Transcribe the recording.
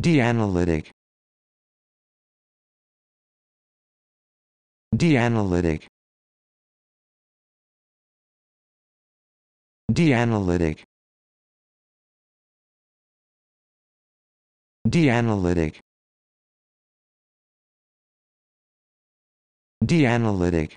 D-analytic D-analytic D-analytic D-analytic D-analytic